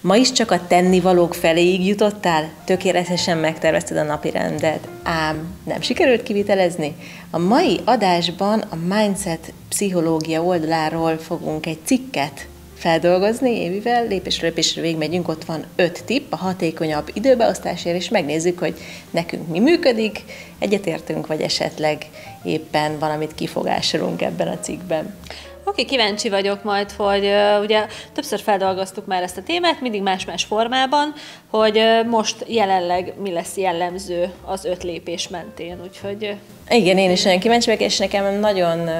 Ma is csak a tennivalók feléig jutottál? Tökéletesen megtervezted a napi rendet, ám nem sikerült kivitelezni? A mai adásban a Mindset pszichológia oldaláról fogunk egy cikket feldolgozni évivel, lépésről lépésre végigmegyünk, ott van öt tipp a hatékonyabb időbeosztásért, és megnézzük, hogy nekünk mi működik, egyetértünk, vagy esetleg éppen valamit kifogásolunk ebben a cikkben. Oké, kíváncsi vagyok majd, hogy ugye többször feldolgoztuk már ezt a témát, mindig más-más formában, hogy most jelenleg mi lesz jellemző az öt lépés mentén, úgyhogy... Igen, én is nagyon kíváncsi vagyok, és nekem nagyon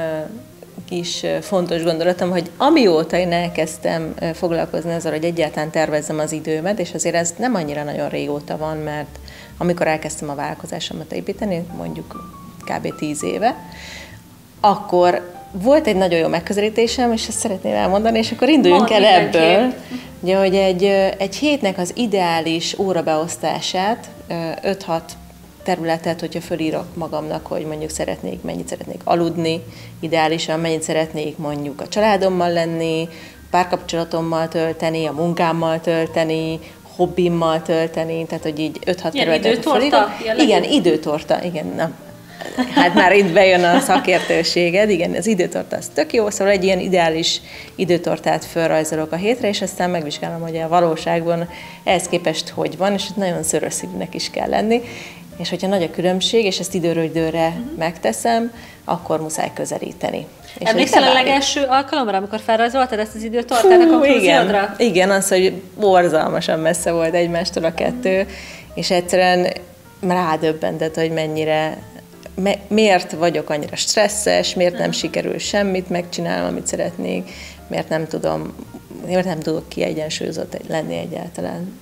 kis fontos gondolatom, hogy amióta én elkezdtem foglalkozni azzal, hogy egyáltalán tervezzem az időmet, és azért ez nem annyira nagyon régóta van, mert amikor elkezdtem a vállalkozásomat építeni, mondjuk kb. 10 éve, akkor volt egy nagyon jó megközelítésem, és ezt szeretném elmondani, és akkor induljunk Mond el ebből. Ugye, hogy egy, egy hétnek az ideális órabeosztását 5-6 területet, hogyha fölírok magamnak, hogy mondjuk szeretnék, mennyit szeretnék aludni, ideálisan mennyit szeretnék mondjuk a családommal lenni, párkapcsolatommal tölteni, a munkámmal tölteni, hobbimmal tölteni, tehát hogy így 5-6 területet időtorta? Igen, időtorta, igen, na, Hát már itt bejön a szakértőséged, igen, az időtort az tök jó, szóval egy ilyen ideális időtortát felrajzolok a hétre, és aztán megvizsgálom, hogy a valóságban ehhez képest hogy van, és nagyon szörös szívűnek is kell lenni, és hogyha nagy a különbség, és ezt időről időre uh-huh. megteszem, akkor muszáj közelíteni. És Emlékszel a legelső alkalomra, amikor felrajzoltad ezt az időtortát a igen, igen, az, hogy borzalmasan messze volt egymástól a kettő, és egyszerűen rádöbbentett, hogy mennyire miért vagyok annyira stresszes, miért nem sikerül semmit megcsinálnom, amit szeretnék, miért nem tudom, miért nem tudok kiegyensúlyozott lenni egyáltalán.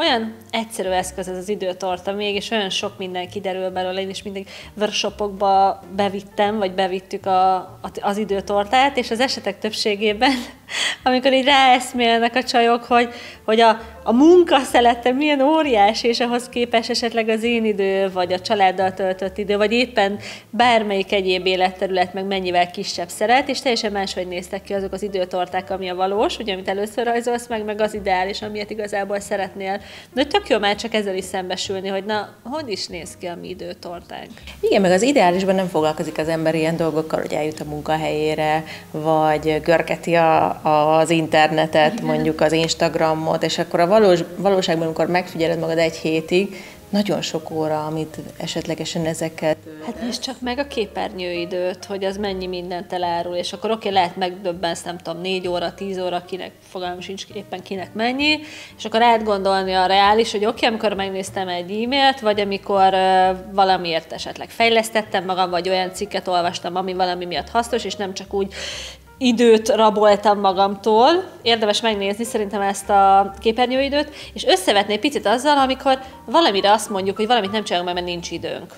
Olyan egyszerű eszköz ez az időtartam, mégis olyan sok minden kiderül belőle, én is mindig workshopokba bevittem, vagy bevittük a, a, az időtortát, és az esetek többségében, amikor így ráeszmélnek a csajok, hogy, hogy a, a munka szelete milyen óriási, és ahhoz képes esetleg az én idő, vagy a családdal töltött idő, vagy éppen bármelyik egyéb életterület meg mennyivel kisebb szeret, és teljesen máshogy néztek ki azok az időtorták, ami a valós, ugye, amit először rajzolsz meg, meg az ideális, amilyet igazából szeretnél. De tök jó már csak ezzel is szembesülni, hogy na, hogy is néz ki a mi időtortánk. Igen, meg az ideálisban nem foglalkozik az ember ilyen dolgokkal, hogy eljut a munkahelyére, vagy görgeti a, az internetet, mondjuk az Instagramot, és akkor a valós, valóságban, amikor megfigyeled magad egy hétig, nagyon sok óra, amit esetlegesen ezeket... Hát nézd csak meg a képernyőidőt, hogy az mennyi mindent elárul, és akkor oké, okay, lehet megdöbbensz, nem tudom, négy óra, tíz óra, kinek fogalmam sincs éppen kinek mennyi, és akkor átgondolni a reális, hogy oké, okay, amikor megnéztem egy e-mailt, vagy amikor uh, valamiért esetleg fejlesztettem magam, vagy olyan cikket olvastam, ami valami miatt hasznos, és nem csak úgy időt raboltam magamtól. Érdemes megnézni szerintem ezt a képernyőidőt, és összevetni egy picit azzal, amikor valamire azt mondjuk, hogy valamit nem csinálunk, mert nincs időnk.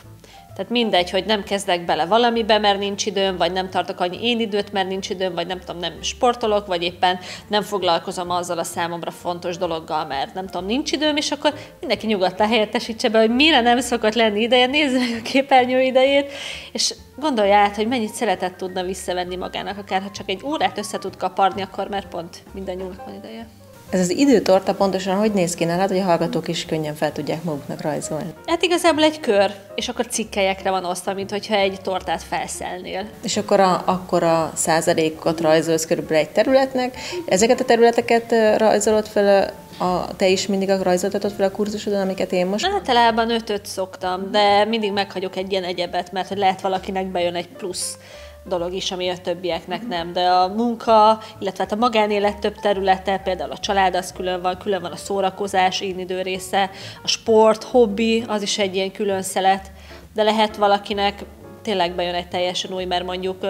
Tehát mindegy, hogy nem kezdek bele valamibe, mert nincs időm, vagy nem tartok annyi én időt, mert nincs időm, vagy nem tudom, nem sportolok, vagy éppen nem foglalkozom azzal a számomra fontos dologgal, mert nem tudom, nincs időm, és akkor mindenki nyugodtan helyettesítse be, hogy mire nem szokott lenni ideje, nézze meg a képernyő idejét, és gondolja át, hogy mennyit szeretett tudna visszavenni magának, akár ha csak egy órát össze tud kaparni, akkor már pont minden nyúlnak van ideje. Ez az időtorta pontosan hogy néz ki nálad, hogy a hallgatók is könnyen fel tudják maguknak rajzolni? Hát igazából egy kör, és akkor cikkelyekre van osztva, mint hogyha egy tortát felszelnél. És akkor a, akkor a százalékot rajzolsz körülbelül egy területnek. Ezeket a területeket rajzolod fel a, te is mindig a rajzoltatod fel a kurzusodon, amiket én most? Általában ötöt szoktam, de mindig meghagyok egy ilyen egyebet, mert hogy lehet valakinek bejön egy plusz dolog is, ami a többieknek nem. De a munka, illetve hát a magánélet több területe, például a család az külön van, külön van a szórakozás, én idő része, a sport, hobbi, az is egy ilyen külön szelet, de lehet valakinek tényleg bejön egy teljesen új, mert mondjuk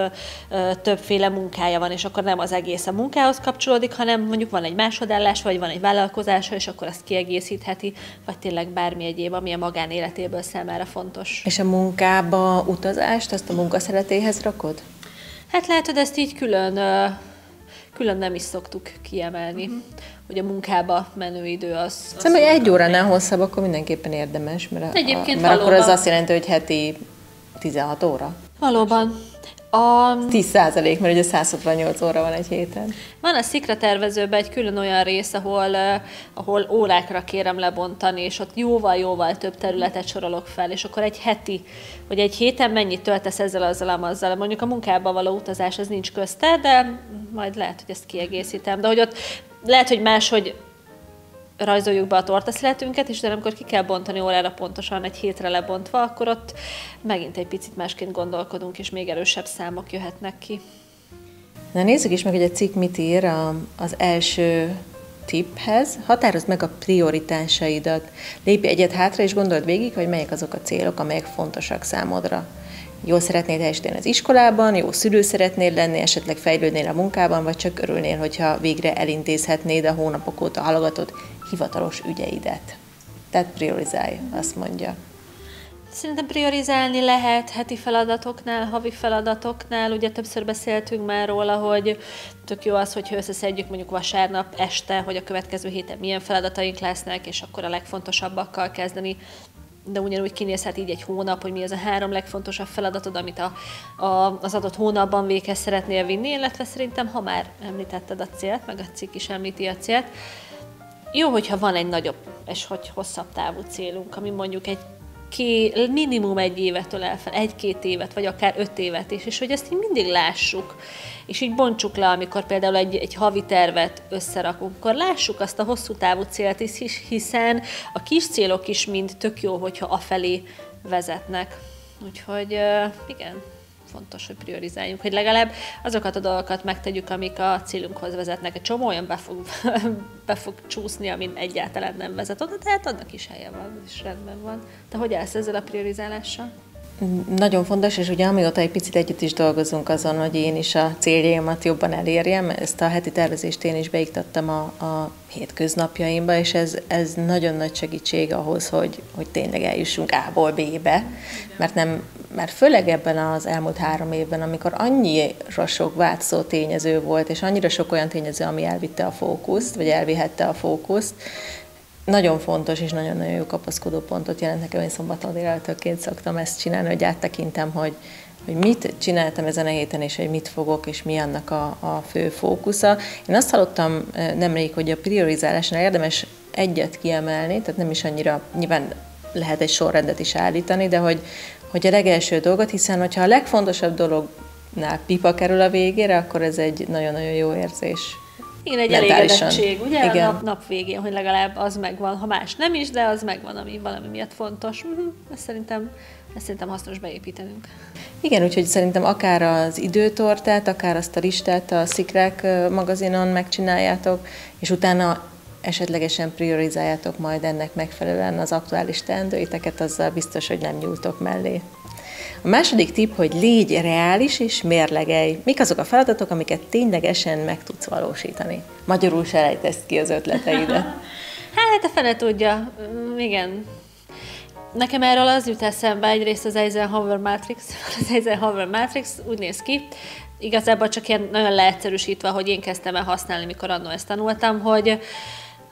többféle munkája van, és akkor nem az egész a munkához kapcsolódik, hanem mondjuk van egy másodállás, vagy van egy vállalkozása, és akkor azt kiegészítheti, vagy tényleg bármi egyéb, ami a magánéletéből számára fontos. És a munkába utazást, azt a munkaszeretéhez rakod? Hát lehet, hogy ezt így külön külön nem is szoktuk kiemelni, uh-huh. hogy a munkába menő idő az... Szerintem, hogy egy óránál hosszabb, akkor mindenképpen érdemes, mert, Egyébként a, mert akkor az azt jelenti, hogy heti 16 óra? Valóban. A... 10 százalék, mert ugye 168 óra van egy héten. Van a szikra tervezőben egy külön olyan rész, ahol, uh, ahol órákra kérem lebontani, és ott jóval-jóval több területet sorolok fel, és akkor egy heti, vagy egy héten mennyit töltesz ezzel, azzal, azzal. Mondjuk a munkába való utazás az nincs közte, de majd lehet, hogy ezt kiegészítem. De hogy ott lehet, hogy máshogy rajzoljuk be a tortaszületünket, és de amikor ki kell bontani órára pontosan egy hétre lebontva, akkor ott megint egy picit másként gondolkodunk, és még erősebb számok jöhetnek ki. Na nézzük is meg, hogy a cikk mit ír az első tipphez. Határozd meg a prioritásaidat. Lépj egyet hátra, és gondold végig, hogy melyek azok a célok, amelyek fontosak számodra. Jól szeretnéd teljesíteni az iskolában, jó szülő szeretnél lenni, esetleg fejlődnél a munkában, vagy csak örülnél, hogyha végre elintézhetnéd a hónapok óta halogatott hivatalos ügyeidet. Tehát priorizálj, azt mondja. Szerintem priorizálni lehet heti feladatoknál, havi feladatoknál. Ugye többször beszéltünk már róla, hogy tök jó az, hogyha összeszedjük mondjuk vasárnap este, hogy a következő héten milyen feladataink lesznek, és akkor a legfontosabbakkal kezdeni de ugyanúgy kinézhet így egy hónap, hogy mi az a három legfontosabb feladatod, amit a, a, az adott hónapban véghez szeretnél vinni, illetve szerintem, ha már említetted a célt, meg a cikk is említi a célt, jó, hogyha van egy nagyobb és hogy hosszabb távú célunk, ami mondjuk egy ké, minimum egy évet ölel fel, egy-két évet, vagy akár öt évet is, és hogy ezt így mindig lássuk, és így bontsuk le, amikor például egy, egy havi tervet összerakunk, akkor lássuk azt a hosszú távú célt is, hiszen a kis célok is mind tök jó, hogyha afelé vezetnek. Úgyhogy igen, fontos, hogy priorizáljunk, hogy legalább azokat a dolgokat megtegyük, amik a célunkhoz vezetnek. Egy csomó olyan be fog, be fog csúszni, amin egyáltalán nem vezet oda, tehát annak is helye van, és rendben van. Te hogy állsz ezzel a priorizálással? Nagyon fontos, és ugye amióta egy picit együtt is dolgozunk azon, hogy én is a céljaimat jobban elérjem, ezt a heti tervezést én is beiktattam a, a hétköznapjaimba, és ez, ez nagyon nagy segítség ahhoz, hogy, hogy tényleg eljussunk A-ból B-be, mert nem, mert főleg ebben az elmúlt három évben, amikor annyira sok változó tényező volt, és annyira sok olyan tényező, ami elvitte a fókuszt, vagy elvihette a fókuszt, nagyon fontos és nagyon-nagyon jó kapaszkodó pontot jelent nekem, én szombaton délelőttként szoktam ezt csinálni, hogy áttekintem, hogy, hogy mit csináltam ezen a héten, és hogy mit fogok, és mi annak a, a fő fókusza. Én azt hallottam nemrég, hogy a priorizálásnál érdemes egyet kiemelni, tehát nem is annyira, nyilván lehet egy sorrendet is állítani, de hogy, hogy a legelső dolgot, hiszen hogyha a legfontosabb dolognál pipa kerül a végére, akkor ez egy nagyon-nagyon jó érzés. Igen, egy elégedettség, ugye? Igen. A nap, nap végén, hogy legalább az megvan, ha más nem is, de az megvan, ami valami miatt fontos. Uh-huh. Ezt szerintem ezt szerintem hasznos beépítenünk. Igen, úgyhogy szerintem akár az időtortát, akár azt a listát a Szikrák magazinon megcsináljátok, és utána esetlegesen priorizáljátok majd ennek megfelelően az aktuális teendőiteket, azzal biztos, hogy nem nyúltok mellé. A második tipp, hogy légy reális és mérlegelj. Mik azok a feladatok, amiket ténylegesen meg tudsz valósítani? Magyarul se lejtesz ki az ötleteidet. hát, a fene tudja. Mm, igen, Nekem erről az jut eszembe egyrészt az Eisenhower Matrix. Az Eisenhower Matrix úgy néz ki, igazából csak ilyen nagyon leegyszerűsítve, hogy én kezdtem el használni, mikor annól ezt tanultam, hogy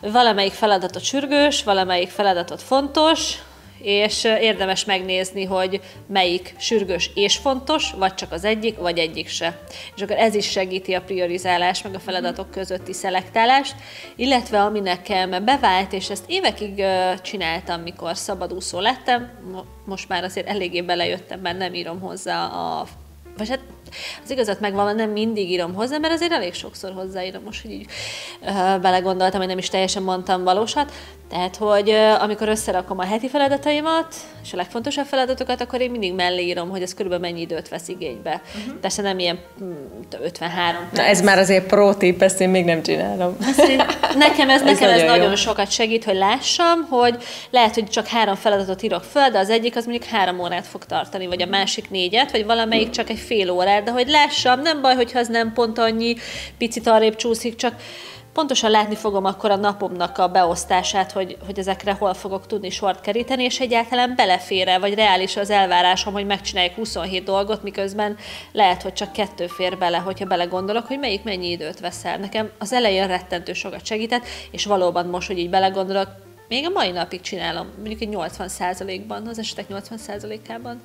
valamelyik feladatot sürgős, valamelyik feladatot fontos, és érdemes megnézni, hogy melyik sürgős és fontos, vagy csak az egyik, vagy egyik se. És akkor ez is segíti a priorizálás, meg a feladatok közötti szelektálást, illetve ami nekem bevált, és ezt évekig csináltam, mikor szabadúszó lettem, most már azért eléggé belejöttem, mert nem írom hozzá a vagy hát az igazat megvan, nem mindig írom hozzá, mert azért elég sokszor hozzáírom, most, így uh, belegondoltam, hogy nem is teljesen mondtam valósat. Tehát, hogy amikor összerakom a heti feladataimat, és a legfontosabb feladatokat, akkor én mindig mellé írom, hogy ez körülbelül mennyi időt vesz igénybe. Uh-huh. Persze nem ilyen 53 perc. Na ez már azért pro tip, ezt én még nem csinálom. nekem ez, ez nekem ez nagyon, nagyon sokat segít, hogy lássam, hogy lehet, hogy csak három feladatot írok föl, de az egyik az mondjuk három órát fog tartani, vagy a másik négyet, vagy valamelyik csak egy fél órát, de hogy lássam, nem baj, hogyha az nem pont annyi, picit arrébb csúszik, csak pontosan látni fogom akkor a napomnak a beosztását, hogy, hogy ezekre hol fogok tudni sort keríteni, és egyáltalán belefér vagy reális az elvárásom, hogy megcsináljuk 27 dolgot, miközben lehet, hogy csak kettő fér bele, hogyha belegondolok, hogy melyik mennyi időt veszel. Nekem az elején rettentő sokat segített, és valóban most, hogy így belegondolok, még a mai napig csinálom, mondjuk egy 80%-ban, az esetek 80%-ában.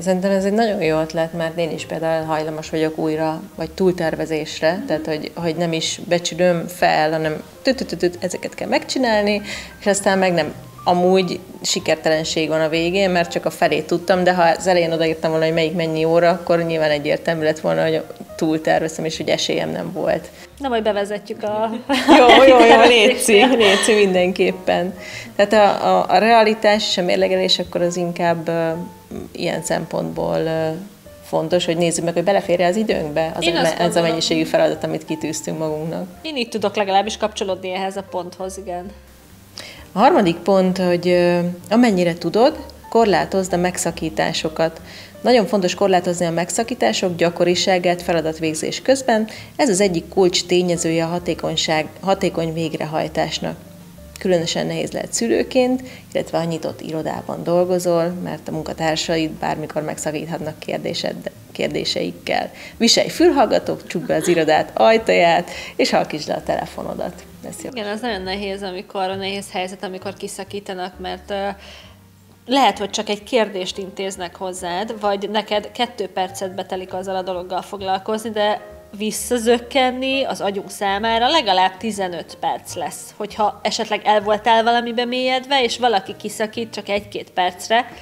Szerintem ez egy nagyon jó ötlet, mert én is például hajlamos vagyok újra, vagy túltervezésre, tehát hogy, hogy nem is becsülöm fel, hanem tütütütüt, ezeket kell megcsinálni, és aztán meg nem amúgy sikertelenség van a végén, mert csak a felét tudtam, de ha az elején odaírtam volna, hogy melyik mennyi óra, akkor nyilván egyértelmű lett volna, hogy túl terveztem, és hogy esélyem nem volt. Na, majd bevezetjük a... jó, jó, jó, létszi, létszi mindenképpen. Tehát a, a, a realitás és a mérlegelés akkor az inkább ilyen szempontból fontos, hogy nézzük meg, hogy beleférje az időnkbe az a, ez a mennyiségű feladat, amit kitűztünk magunknak. Én így tudok legalábbis kapcsolódni ehhez a ponthoz, igen. A harmadik pont, hogy amennyire tudod, korlátozd a megszakításokat. Nagyon fontos korlátozni a megszakítások gyakoriságát feladatvégzés közben, ez az egyik kulcs tényezője a hatékonyság, hatékony végrehajtásnak. Különösen nehéz lehet szülőként, illetve a nyitott irodában dolgozol, mert a munkatársaid bármikor megszakíthatnak kérdésed, kérdéseikkel. Viselj fülhallgatók, csukd be az irodát ajtaját, és halkítsd le a telefonodat. Ez jó. Igen, az nagyon nehéz, amikor a nehéz helyzet, amikor kiszakítanak, mert lehet, hogy csak egy kérdést intéznek hozzád, vagy neked kettő percet betelik azzal a dologgal foglalkozni, de visszazökkenni az agyunk számára legalább 15 perc lesz. Hogyha esetleg el voltál valamibe mélyedve, és valaki kiszakít csak egy-két percre,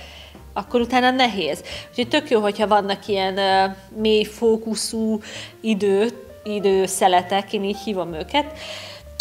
akkor utána nehéz. Úgyhogy tök jó, hogyha vannak ilyen uh, mély fókuszú idő, időszeletek, én így hívom őket,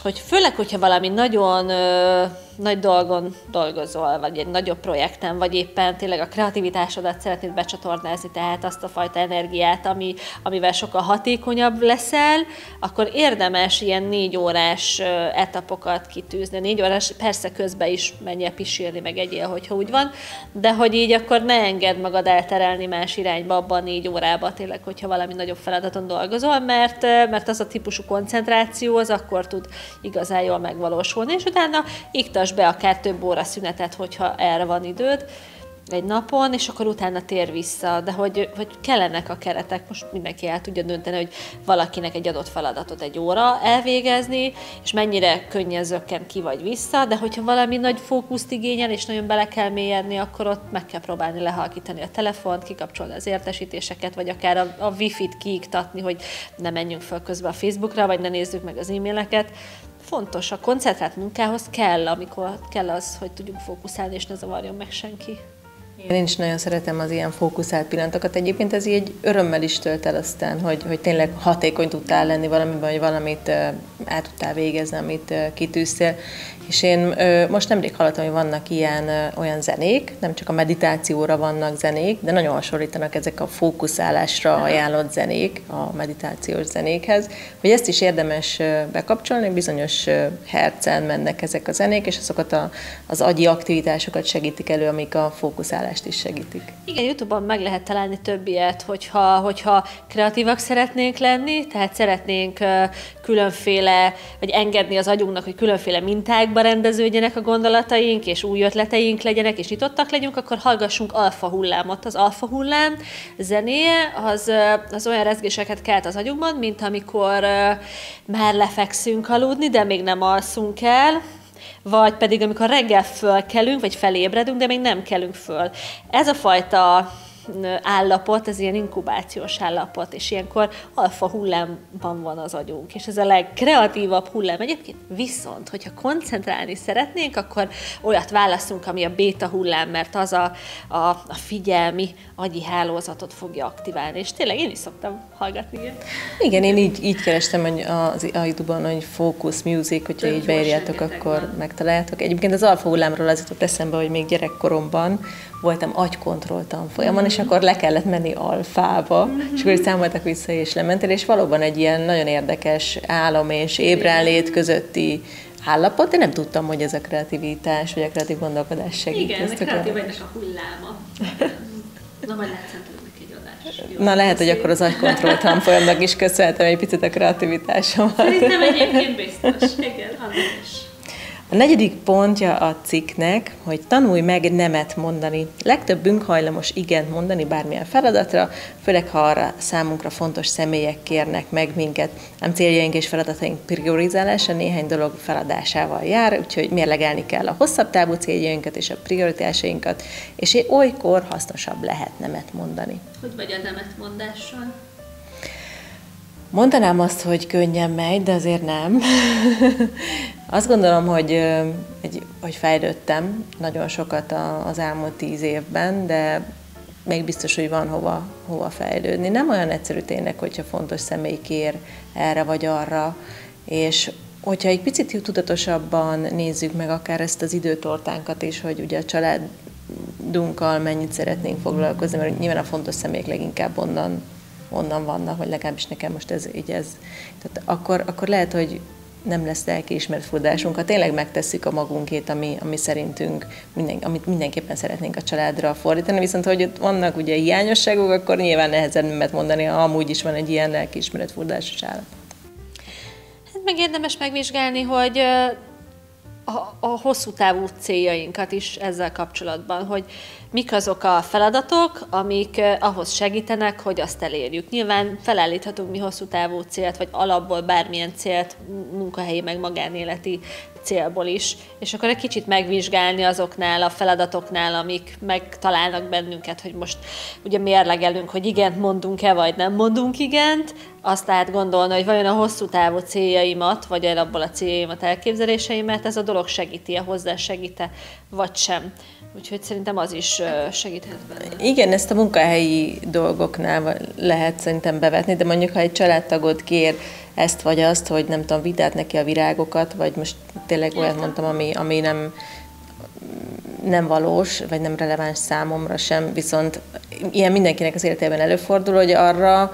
hogy főleg, hogyha valami nagyon uh, nagy dolgon dolgozol, vagy egy nagyobb projekten, vagy éppen tényleg a kreativitásodat szeretnéd becsatornázni, tehát azt a fajta energiát, ami, amivel sokkal hatékonyabb leszel, akkor érdemes ilyen négy órás etapokat kitűzni. Négy órás, persze közben is menjél pisilni, meg egyél, hogyha úgy van, de hogy így akkor ne engedd magad elterelni más irányba abban négy órába, tényleg, hogyha valami nagyobb feladaton dolgozol, mert, mert az a típusú koncentráció az akkor tud igazán jól megvalósulni, és utána iktas iktasd be akár több óra szünetet, hogyha erre van időd egy napon, és akkor utána tér vissza, de hogy, hogy kellenek a keretek, most mindenki el tudja dönteni, hogy valakinek egy adott feladatot egy óra elvégezni, és mennyire könnyen zökken ki vagy vissza, de hogyha valami nagy fókuszt igényel, és nagyon bele kell mélyedni, akkor ott meg kell próbálni lehalkítani a telefont, kikapcsolni az értesítéseket, vagy akár a, a wifi-t kiiktatni, hogy ne menjünk föl közben a Facebookra, vagy ne nézzük meg az e-maileket, fontos, a koncentrált munkához kell, amikor kell az, hogy tudjunk fókuszálni, és ne zavarjon meg senki. Én is nagyon szeretem az ilyen fókuszált pillanatokat. Egyébként ez így örömmel is tölt el aztán, hogy, hogy tényleg hatékony tudtál lenni valamiben, vagy valamit el tudtál végezni, amit kitűztél. És én most nemrég hallottam, hogy vannak ilyen olyan zenék, nem csak a meditációra vannak zenék, de nagyon hasonlítanak ezek a fókuszálásra ajánlott zenék a meditációs zenékhez, hogy ezt is érdemes bekapcsolni, bizonyos hercen mennek ezek a zenék, és azokat a, az agyi aktivitásokat segítik elő, amik a fókuszálást is segítik. Igen, YouTube-on meg lehet találni több ilyet, hogyha, hogyha kreatívak szeretnénk lenni, tehát szeretnénk különféle, vagy engedni az agyunknak, hogy különféle minták sorba rendeződjenek a gondolataink, és új ötleteink legyenek, és nyitottak legyünk, akkor hallgassunk alfa hullámot. Az alfa hullám zenéje az, az olyan rezgéseket kelt az agyunkban, mint amikor már lefekszünk aludni, de még nem alszunk el, vagy pedig amikor reggel fölkelünk, vagy felébredünk, de még nem kelünk föl. Ez a fajta állapot, ez ilyen inkubációs állapot, és ilyenkor alfa hullámban van az agyunk, és ez a legkreatívabb hullám. Egyébként viszont, hogyha koncentrálni szeretnénk, akkor olyat választunk, ami a béta hullám, mert az a, a, a figyelmi agyi hálózatot fogja aktiválni, és tényleg én is szoktam hallgatni ilyet. Igen, én így, így kerestem hogy az YouTube-on, hogy Focus Music, hogyha Több így beírjátok, akkor van. megtaláljátok. Egyébként az alfa hullámról az jutott eszembe, hogy még gyerekkoromban voltam agykontroll tanfolyamon, mm-hmm. és akkor le kellett menni alfába, mm-hmm. és akkor számoltak vissza, és lementél, és valóban egy ilyen nagyon érdekes álom és ébrenlét közötti állapot. Én nem tudtam, hogy ez a kreativitás, vagy a kreatív gondolkodás segít. Igen, a kreatív a hulláma. Na, majd egy adás. Na lehet, hogy akkor az agykontroll tanfolyamnak is köszönhetem egy picit a kreativitásomat. Szerintem egyébként biztos. Igen, annak is. A negyedik pontja a cikknek, hogy tanulj meg nemet mondani. Legtöbbünk hajlamos igent mondani bármilyen feladatra, főleg ha arra számunkra fontos személyek kérnek meg minket. Ám céljaink és feladataink priorizálása néhány dolog feladásával jár, úgyhogy mérlegelni kell a hosszabb távú céljainkat és a prioritásainkat, és olykor hasznosabb lehet nemet mondani. Hogy vagy a nemet mondással? Mondanám azt, hogy könnyen megy, de azért nem. azt gondolom, hogy, egy, hogy fejlődtem nagyon sokat az elmúlt tíz évben, de még biztos, hogy van hova, hova fejlődni. Nem olyan egyszerű tényleg, hogyha fontos személy kér erre vagy arra, és hogyha egy picit tudatosabban nézzük meg akár ezt az időtortánkat is, hogy ugye a családunkkal mennyit szeretnénk foglalkozni, mert nyilván a fontos személyek leginkább onnan onnan vannak, vagy legalábbis nekem most ez így ez. Tehát akkor, akkor lehet, hogy nem lesz lelkiismert fordásunk, ha tényleg megtesszük a magunkét, ami, ami szerintünk, minden, amit mindenképpen szeretnénk a családra fordítani, viszont hogy ott vannak ugye hiányosságok, akkor nyilván nehezen nemet mondani, ha amúgy is van egy ilyen lelkiismeret fordásos állapot. Hát meg érdemes megvizsgálni, hogy a, hosszú távú céljainkat is ezzel kapcsolatban, hogy mik azok a feladatok, amik ahhoz segítenek, hogy azt elérjük. Nyilván felállíthatunk mi hosszú távú célt, vagy alapból bármilyen célt, munkahelyi meg magánéleti célból is, és akkor egy kicsit megvizsgálni azoknál a feladatoknál, amik megtalálnak bennünket, hogy most ugye mérlegelünk, hogy igent mondunk-e, vagy nem mondunk igent, azt lehet gondolni, hogy vajon a hosszú távú céljaimat, vagy abból a céljaimat, elképzeléseimet ez a dolog segíti-e, hozzá segíte, vagy sem. Úgyhogy szerintem az is segíthet benne. Igen, ezt a munkahelyi dolgoknál lehet szerintem bevetni, de mondjuk, ha egy családtagod kér ezt vagy azt, hogy nem tudom, vitát neki a virágokat, vagy most tényleg olyat mondtam, ami, ami nem, nem valós, vagy nem releváns számomra sem, viszont ilyen mindenkinek az életében előfordul, hogy arra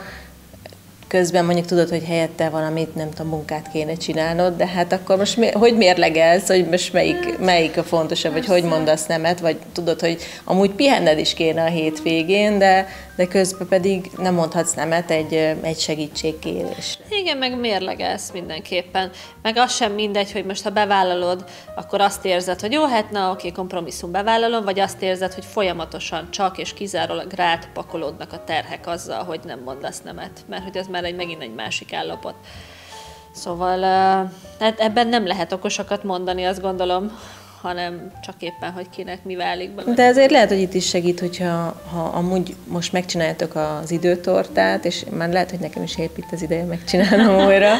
közben mondjuk tudod, hogy helyette valamit, nem tudom, munkát kéne csinálnod, de hát akkor most mi, hogy mérlegelsz, hogy most melyik, hát, melyik a fontosabb, vagy hogy mondasz nemet, vagy tudod, hogy amúgy pihenned is kéne a hétvégén, de, de közben pedig nem mondhatsz nemet egy, egy segítségkérés. Igen, meg mérlegelsz mindenképpen. Meg az sem mindegy, hogy most ha bevállalod, akkor azt érzed, hogy jó, hát na oké, kompromisszum bevállalom, vagy azt érzed, hogy folyamatosan csak és kizárólag rád pakolódnak a terhek azzal, hogy nem mondasz nemet, mert hogy az már egy megint egy másik állapot. Szóval hát ebben nem lehet okosakat mondani, azt gondolom, hanem csak éppen, hogy kinek mi válik belőle. De ezért lehet, hogy itt is segít, hogyha ha amúgy most megcsináljátok az időtortát, és már lehet, hogy nekem is épít az ideje megcsinálnom újra,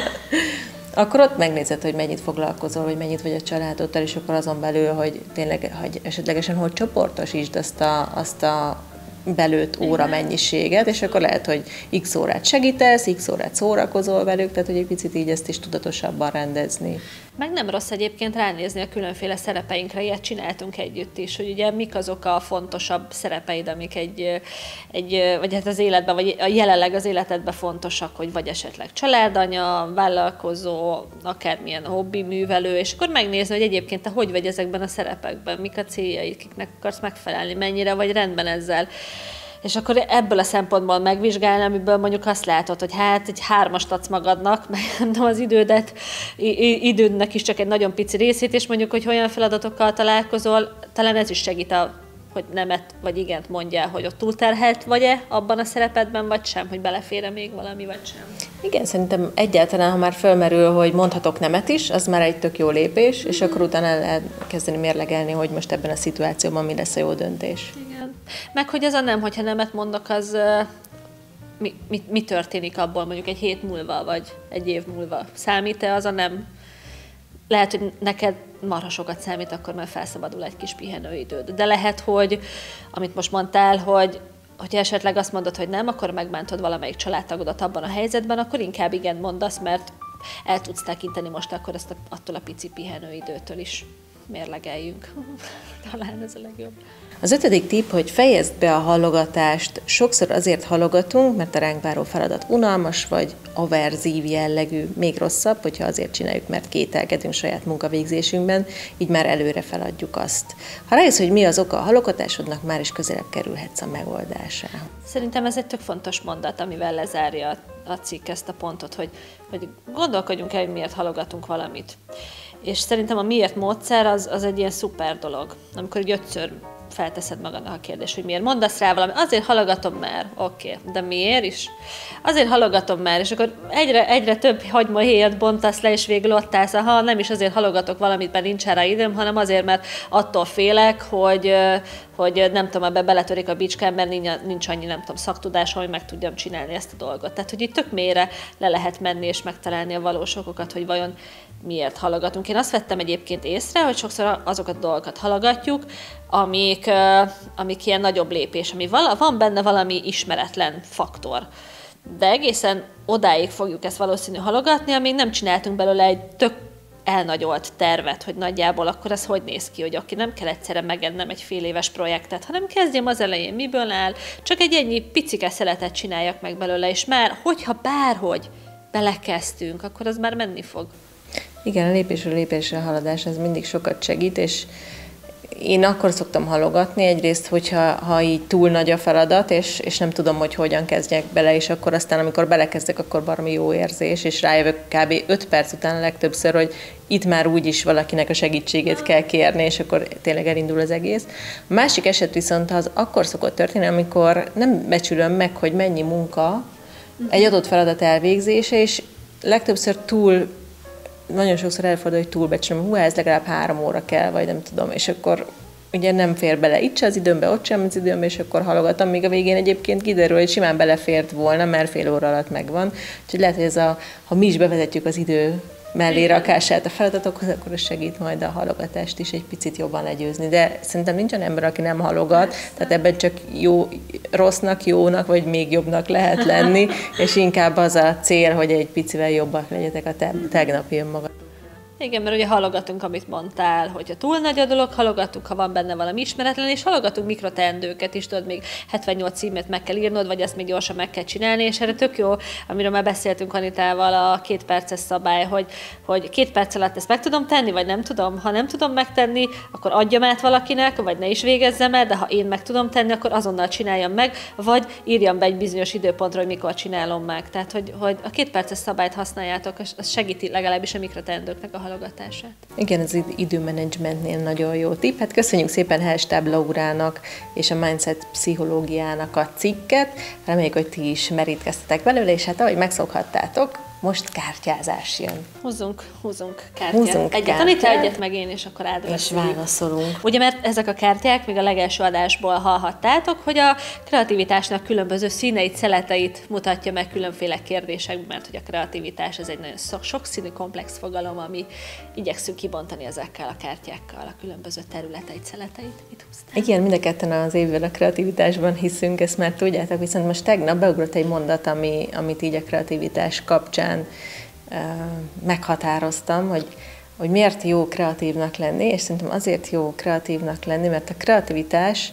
akkor ott megnézed, hogy mennyit foglalkozol, vagy mennyit vagy a családottal, és akkor azon belül, hogy tényleg, hogy esetlegesen hogy csoportosítsd azt a, azt a belőtt óra mennyiséget, és akkor lehet, hogy x órát segítesz, x órát szórakozol velük, tehát hogy egy picit így ezt is tudatosabban rendezni. Meg nem rossz egyébként ránézni a különféle szerepeinkre, ilyet csináltunk együtt is, hogy ugye mik azok a fontosabb szerepeid, amik egy, egy vagy hát az életben, vagy a jelenleg az életedben fontosak, hogy vagy esetleg családanya, vállalkozó, akármilyen hobbi művelő, és akkor megnézni, hogy egyébként te hogy vagy ezekben a szerepekben, mik a céljaid, kiknek akarsz megfelelni, mennyire vagy rendben ezzel és akkor ebből a szempontból megvizsgálni, amiből mondjuk azt látod, hogy hát egy hármast adsz magadnak, meg nem az idődet, idődnek is csak egy nagyon pici részét, és mondjuk, hogy olyan feladatokkal találkozol, talán ez is segít a hogy nemet vagy igent mondjál, hogy ott túlterhelt vagy-e abban a szerepedben, vagy sem, hogy belefére még valami, vagy sem. Igen, szerintem egyáltalán, ha már fölmerül, hogy mondhatok nemet is, az már egy tök jó lépés, mm-hmm. és akkor utána el lehet kezdeni mérlegelni, hogy most ebben a szituációban mi lesz a jó döntés. Igen. Meg hogy az a nem, hogyha nemet mondok, az mi, mi, mi történik abból mondjuk egy hét múlva, vagy egy év múlva? Számít-e az a nem? Lehet, hogy neked marha sokat számít, akkor már felszabadul egy kis pihenőidőd. De lehet, hogy, amit most mondtál, hogy hogyha esetleg azt mondod, hogy nem, akkor megbántod valamelyik családtagodat abban a helyzetben, akkor inkább igen mondasz, mert el tudsz tekinteni most akkor ezt a, attól a pici pihenőidőtől is mérlegeljünk. Talán ez a legjobb. Az ötödik tipp, hogy fejezd be a hallogatást. Sokszor azért hallogatunk, mert a ránk váró feladat unalmas vagy averzív jellegű. Még rosszabb, hogyha azért csináljuk, mert kételkedünk saját munkavégzésünkben, így már előre feladjuk azt. Ha rájössz, hogy mi az oka a halogatásodnak, már is közelebb kerülhetsz a megoldásához. Szerintem ez egy tök fontos mondat, amivel lezárja a cikk ezt a pontot, hogy, hogy gondolkodjunk el, miért halogatunk valamit. És szerintem a miért módszer az, az egy ilyen szuper dolog. Amikor egy ötször felteszed magadnak a kérdést, hogy miért mondasz rá valami. Azért halogatom már. Oké, okay. de miért is? Azért halogatom már, és akkor egyre, egyre több hagymahéjat bontasz le, és végül ott állsz, ha nem is azért halogatok valamit, mert nincs rá időm, hanem azért, mert attól félek, hogy, hogy nem tudom, ebbe beletörik a bicskám, mert nincs annyi, nem tudom, szaktudás, hogy meg tudjam csinálni ezt a dolgot. Tehát, hogy itt tök mélyre le lehet menni és megtalálni a valós okokat, hogy vajon miért halogatunk. Én azt vettem egyébként észre, hogy sokszor azokat a dolgokat halogatjuk, amik, amik ilyen nagyobb lépés, ami vala, van benne valami ismeretlen faktor. De egészen odáig fogjuk ezt valószínű halogatni, amíg nem csináltunk belőle egy tök elnagyolt tervet, hogy nagyjából akkor ez hogy néz ki, hogy aki nem kell egyszerre megennem egy fél éves projektet, hanem kezdjem az elején, miből áll, csak egy ennyi picike szeletet csináljak meg belőle, és már, hogyha bárhogy belekezdtünk, akkor az már menni fog. Igen, a lépésről lépésre haladás, ez mindig sokat segít, és én akkor szoktam halogatni, egyrészt, hogyha ha így túl nagy a feladat, és, és nem tudom, hogy hogyan kezdjek bele, és akkor aztán, amikor belekezdek, akkor valami jó érzés, és rájövök kb. 5 perc után legtöbbször, hogy itt már úgyis valakinek a segítségét kell kérni, és akkor tényleg elindul az egész. A másik eset viszont az akkor szokott történni, amikor nem becsülöm meg, hogy mennyi munka egy adott feladat elvégzése, és legtöbbször túl nagyon sokszor elfordul, hogy túlbecsülöm, hú, ez legalább három óra kell, vagy nem tudom, és akkor ugye nem fér bele itt se az időmbe, ott sem az időmbe, és akkor halogatom, míg a végén egyébként kiderül, hogy simán belefért volna, mert fél óra alatt megvan. Úgyhogy lehet, hogy ez a, ha mi is bevezetjük az idő mellé rakását a feladatokhoz, akkor ez segít majd a halogatást is egy picit jobban legyőzni. De szerintem nincs olyan ember, aki nem halogat, tehát ebben csak jó, rossznak, jónak, vagy még jobbnak lehet lenni, és inkább az a cél, hogy egy picivel jobbak legyetek a te, tegnapi önmagad. Igen, mert ugye halogatunk, amit mondtál, hogyha túl nagy a dolog, halogatunk, ha van benne valami ismeretlen, és halogatunk mikroteendőket is, tudod, még 78 címet meg kell írnod, vagy ezt még gyorsan meg kell csinálni, és erre tök jó, amiről már beszéltünk Anitával, a két perces szabály, hogy, hogy két perc alatt ezt meg tudom tenni, vagy nem tudom. Ha nem tudom megtenni, akkor adjam át valakinek, vagy ne is végezzem el, de ha én meg tudom tenni, akkor azonnal csináljam meg, vagy írjam be egy bizonyos időpontra, hogy mikor csinálom meg. Tehát, hogy, hogy a két perces szabályt használjátok, az segíti legalábbis a mikroteendőknek a halogatását. Igen, az időmenedzsmentnél nagyon jó tipp. Hát köszönjük szépen Helstáb Laurának és a Mindset pszichológiának a cikket. Reméljük, hogy ti is merítkeztetek belőle, és hát ahogy megszokhattátok, most kártyázás jön. Húzunk, húzunk kártyát. Húzunk egyet, kártyát. egyet, meg én, és akkor átbeszéljük. És válaszolunk. Ugye, mert ezek a kártyák, még a legelső adásból hallhattátok, hogy a kreativitásnak különböző színeit, szeleteit mutatja meg különféle kérdésekben, mert hogy a kreativitás ez egy nagyon sokszínű, komplex fogalom, ami igyekszünk kibontani ezekkel a kártyákkal a különböző területeit, szeleteit. Mit húztál? Igen, mind a ketten az évvel a kreativitásban hiszünk, ezt már tudjátok, viszont most tegnap beugrott egy mondat, ami, amit így a kreativitás kapcsán kapcsán meghatároztam, hogy, hogy miért jó kreatívnak lenni, és szerintem azért jó kreatívnak lenni, mert a kreativitás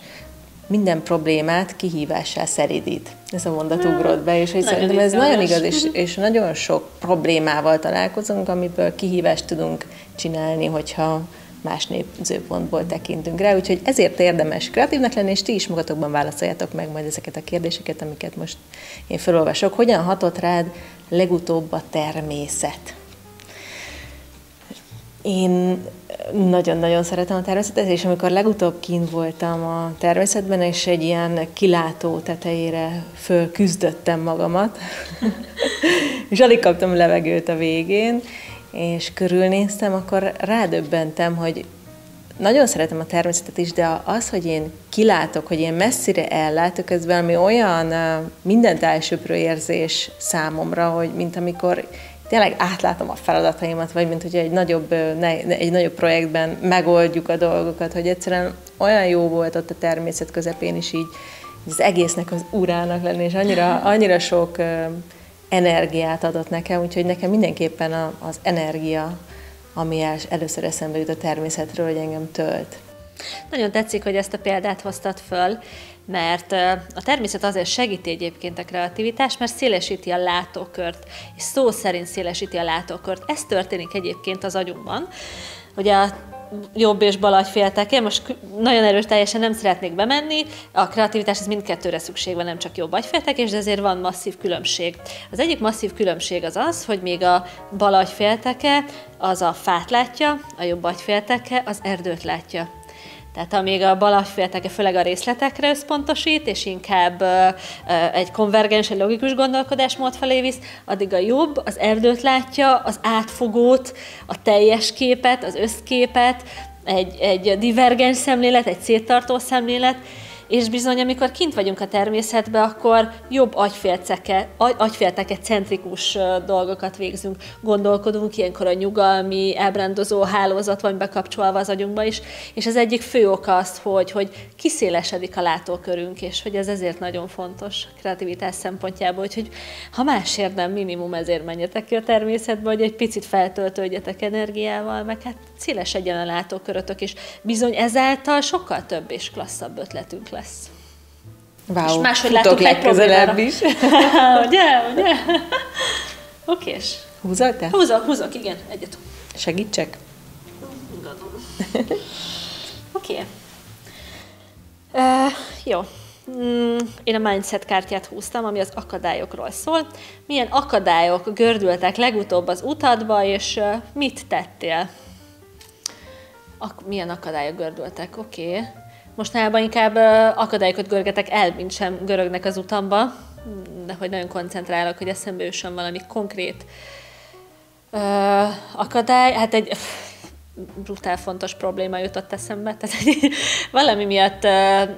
minden problémát kihívássá szeridít. Ez a mondat hmm. ugrott be, és hogy szerintem ez nagyon igaz, és, és nagyon sok problémával találkozunk, amiből kihívást tudunk csinálni, hogyha más nézőpontból tekintünk rá, úgyhogy ezért érdemes kreatívnak lenni, és ti is magatokban válaszoljátok meg majd ezeket a kérdéseket, amiket most én felolvasok. Hogyan hatott rád legutóbb a természet? Én nagyon-nagyon szeretem a természetet, és amikor legutóbb kint voltam a természetben, és egy ilyen kilátó tetejére fölküzdöttem magamat, és alig kaptam levegőt a végén, és körülnéztem, akkor rádöbbentem, hogy nagyon szeretem a természetet is, de az, hogy én kilátok, hogy én messzire ellátok, ez valami olyan mindent elsőprő érzés számomra, hogy mint amikor tényleg átlátom a feladataimat, vagy mint hogy egy nagyobb, egy nagyobb projektben megoldjuk a dolgokat, hogy egyszerűen olyan jó volt ott a természet közepén is így az egésznek az urának lenni, és annyira, annyira sok energiát adott nekem, úgyhogy nekem mindenképpen az energia, ami először eszembe jut a természetről, hogy engem tölt. Nagyon tetszik, hogy ezt a példát hoztad föl, mert a természet azért segíti egyébként a kreativitást, mert szélesíti a látókört, és szó szerint szélesíti a látókört. Ez történik egyébként az agyunkban. Ugye a jobb és bal agyfélteke. Most nagyon erős teljesen nem szeretnék bemenni. A kreativitás ez mindkettőre szükség van, nem csak jobb agyféltekés, de azért van masszív különbség. Az egyik masszív különbség az az, hogy még a bal agyfélteke az a fát látja, a jobb agyfélteke az erdőt látja. Tehát amíg a bal agyfélteke főleg a részletekre összpontosít, és inkább egy konvergens, egy logikus gondolkodásmód felé visz, addig a jobb az erdőt látja, az átfogót, a teljes képet, az összképet, egy, egy divergens szemlélet, egy széttartó szemlélet, és bizony, amikor kint vagyunk a természetben, akkor jobb agyfélteke, agy, centrikus dolgokat végzünk, gondolkodunk, ilyenkor a nyugalmi, elbrándozó hálózat van bekapcsolva az agyunkba is, és az egyik fő oka az, hogy, hogy kiszélesedik a látókörünk, és hogy ez ezért nagyon fontos kreativitás szempontjából, hogy ha másért nem, minimum ezért menjetek ki a természetbe, hogy egy picit feltöltődjetek energiával, meg hát szélesedjen a látókörötök, és bizony ezáltal sokkal több és klasszabb ötletünk lesz lesz. Wow, és máshogy látok legközelebb is. ugye, ugye? Okés. Húzol te? Húzok, húzok, igen, egyet. Segítsek? Oké. Okay. Uh, jó. Mm, én a mindset kártyát húztam, ami az akadályokról szól. Milyen akadályok gördültek legutóbb az utadba, és uh, mit tettél? Ak- milyen akadályok gördültek? Oké. Okay. Mostanában inkább akadályokat görgetek el, mint sem görögnek az utamba, de hogy nagyon koncentrálok, hogy eszembe jusson valami konkrét uh, akadály. Hát egy brutál fontos probléma jutott eszembe, tehát valami miatt uh,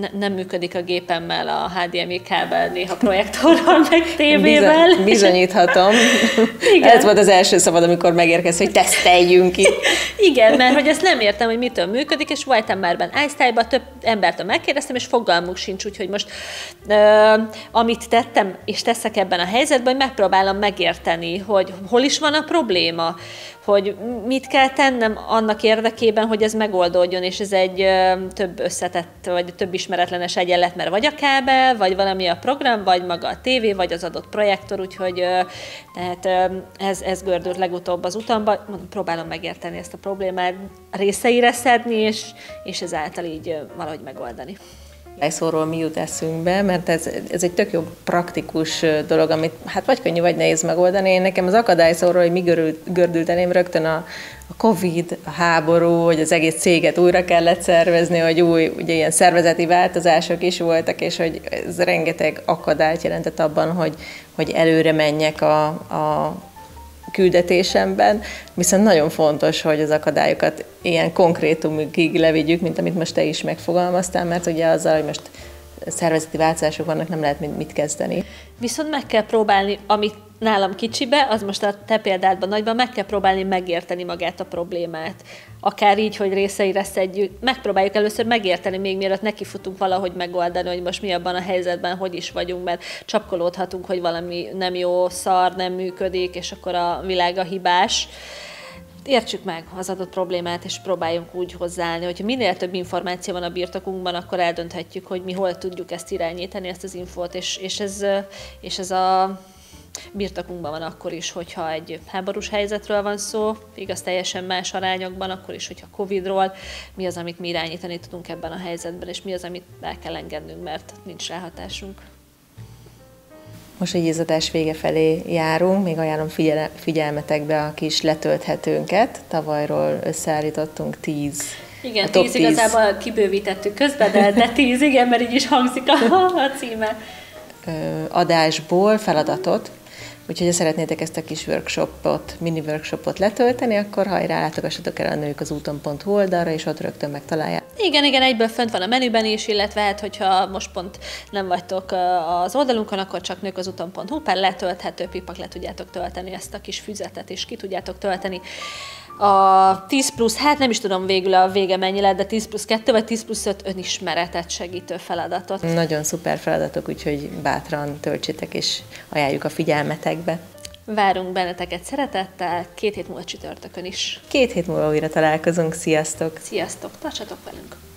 ne, nem működik a gépemmel a HDMI kábel, néha projektorral, meg tévével. Bizony, bizonyíthatom. Igen. Ez volt az első szabad, amikor megérkez, hogy teszteljünk ki. Igen, mert hogy ezt nem értem, hogy mitől működik, és márben Einsteinban, több embertől megkérdeztem, és fogalmuk sincs, úgyhogy most ö, amit tettem, és teszek ebben a helyzetben, hogy megpróbálom megérteni, hogy hol is van a probléma, hogy mit kell tennem annak érdekében, hogy ez megoldódjon, és ez egy ö, több összetett, vagy több ismeretlenes egyenlet, mert vagy a kábel, vagy valami a program, vagy maga a tévé, vagy az adott projektor, úgyhogy tehát ez, ez gördült legutóbb az utamba. Próbálom megérteni ezt a problémát, részeire szedni, és, és ezáltal így valahogy megoldani akadályszóról mi jut eszünkbe, mert ez, ez egy tök jó praktikus dolog, amit hát vagy könnyű, vagy nehéz megoldani. Én nekem az akadályszóról, hogy mi gördült, gördült elém rögtön a, a Covid, a háború, hogy az egész céget újra kellett szervezni, hogy új, ugye ilyen szervezeti változások is voltak, és hogy ez rengeteg akadályt jelentett abban, hogy, hogy előre menjek a, a küldetésemben, viszont nagyon fontos, hogy az akadályokat ilyen konkrétumig levigyük, mint amit most te is megfogalmaztál, mert ugye azzal, hogy most szervezeti változások vannak, nem lehet mit kezdeni. Viszont meg kell próbálni, amit nálam kicsibe, az most a te példádban nagyban, meg kell próbálni megérteni magát a problémát. Akár így, hogy részeire szedjük. Megpróbáljuk először megérteni, még mielőtt nekifutunk valahogy megoldani, hogy most mi abban a helyzetben, hogy is vagyunk, mert csapkolódhatunk, hogy valami nem jó, szar, nem működik, és akkor a világ a hibás értsük meg az adott problémát, és próbáljunk úgy hozzáállni, hogyha minél több információ van a birtokunkban, akkor eldönthetjük, hogy mi hol tudjuk ezt irányítani, ezt az infót, és, és, ez, és ez a birtokunkban van akkor is, hogyha egy háborús helyzetről van szó, igaz teljesen más arányokban, akkor is, hogyha Covid-ról, mi az, amit mi irányítani tudunk ebben a helyzetben, és mi az, amit el kell engednünk, mert nincs ráhatásunk. Most egy izadás vége felé járunk, még ajánlom figyel- figyelmetekbe a kis letölthetőnket. Tavalyról összeállítottunk tíz igen, tíz, tíz igazából kibővítettük közben, de, de tíz, igen, mert így is hangzik a, a címe. Adásból feladatot, Úgyhogy ha szeretnétek ezt a kis workshopot, mini workshopot letölteni, akkor hajrá, látogassatok el a nők az úton.hu oldalra, és ott rögtön megtalálják. Igen, igen, egyből fönt van a menüben is, illetve hát, hogyha most pont nem vagytok az oldalunkon, akkor csak nők az úton.hu, per letölthető pipak le tudjátok tölteni ezt a kis füzetet, és ki tudjátok tölteni a 10 plusz, hát nem is tudom végül a vége mennyi lett, de 10 plusz 2 vagy 10 plusz 5 önismeretet segítő feladatot. Nagyon szuper feladatok, úgyhogy bátran töltsétek és ajánljuk a figyelmetekbe. Várunk benneteket szeretettel, két hét múlva csütörtökön is. Két hét múlva újra találkozunk, sziasztok! Sziasztok, tartsatok velünk!